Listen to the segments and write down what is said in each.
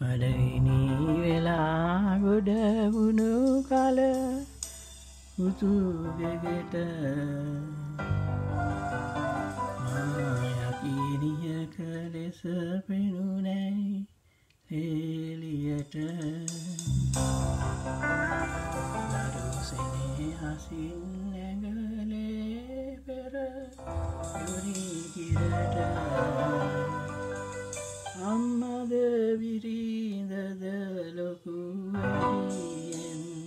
මඩයිනී වෙලා ගොඩවුණු කල උතුගෙගෙට යකිනියක ලෙස පෙනුනැයි එලියට දරුසනේ හසින් විරීඳද ලොකු වැඩියෙන්ට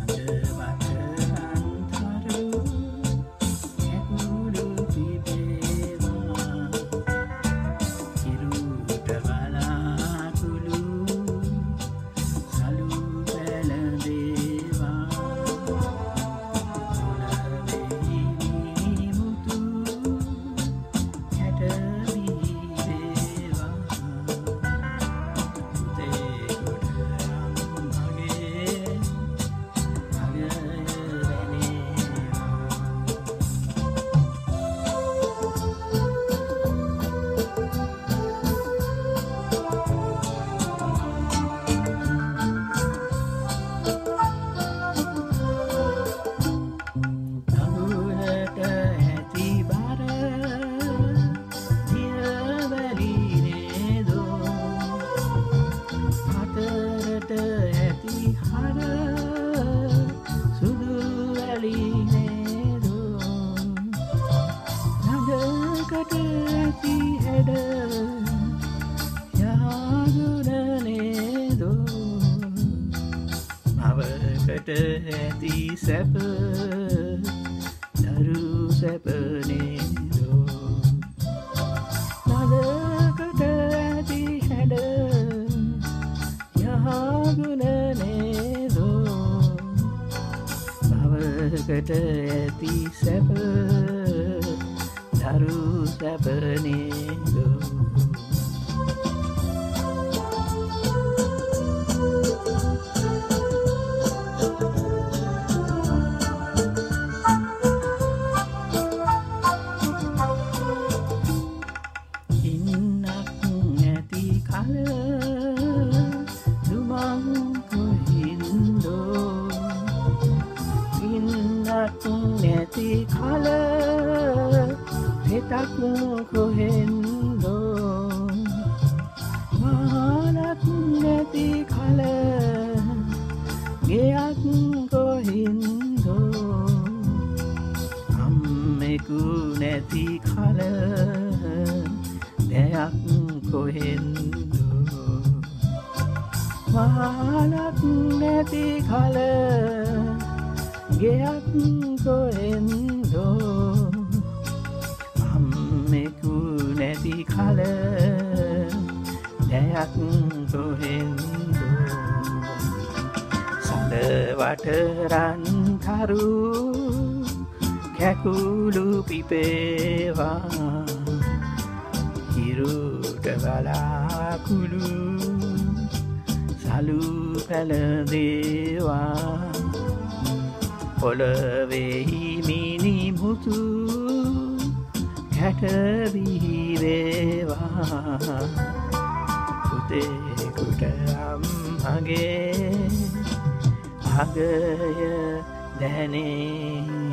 අද වටරන්තරු ඇකුළු පිබේවා කිරුට ඇති සැප දරු සැපනේදෝ නදකට ඇති හැඩ යහගුණනේදෝ මවකට ඇති සැප දරු සැපනේදෝ නැති කල පෙතක් කොහෙන්දෝ මානක් නැති කල ගෙයක් කොහින්දෝ අම්මෙකු නැති කල දෙයක් කොහෙන්දෝ මානක් නැති කල ගෙයක් කොහෙන්දෝ අම්මෙකු නැති කල දෙයක් කොහෙන්දෝ සඳවටරන් කරු කැකුළු පිපේවා. හිරුට බලාකුළු සලු පැළදේවා පොළවෙහි මිනිමුතු කැටබිහිවේවා පුතෙකුට අම්මගේ අගය දැනේවා